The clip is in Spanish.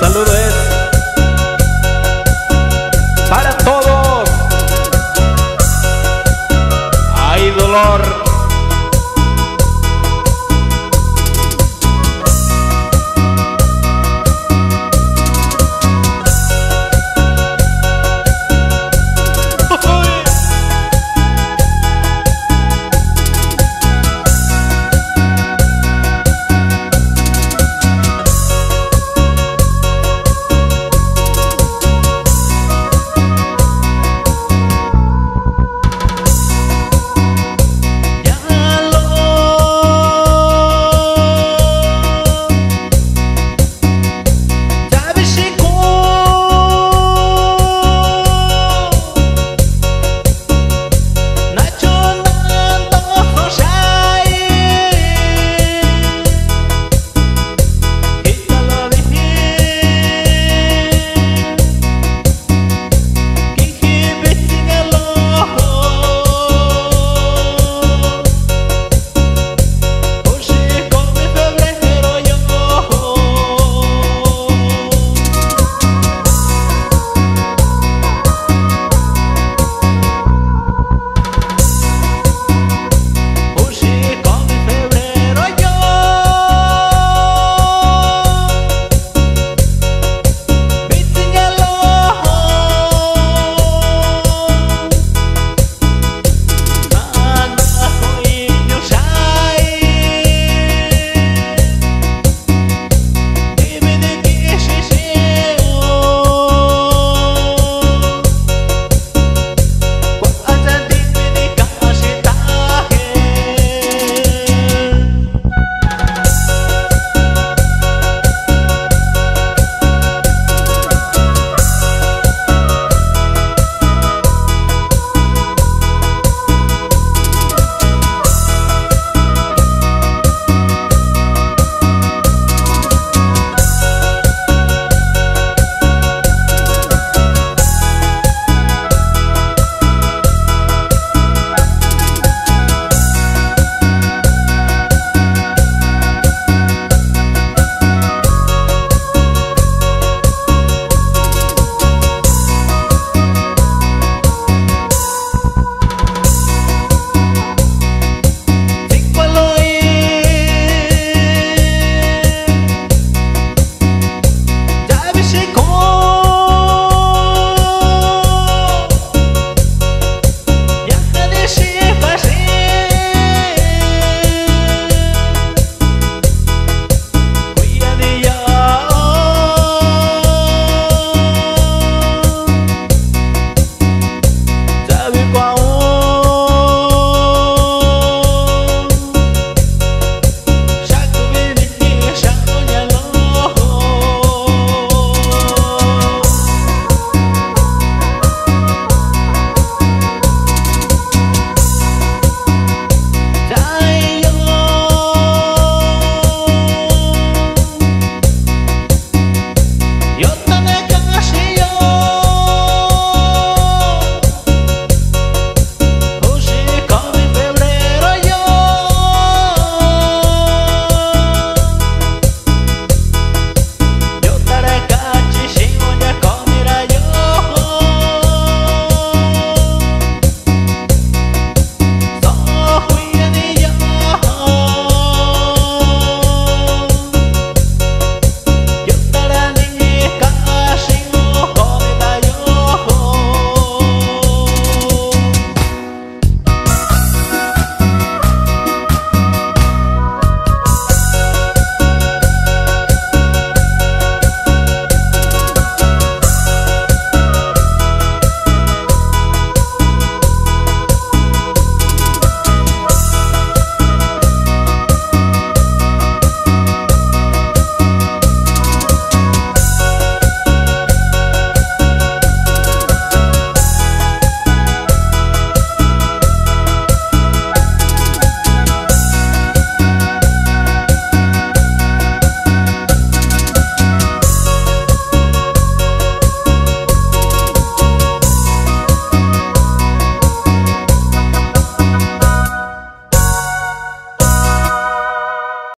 Saludos.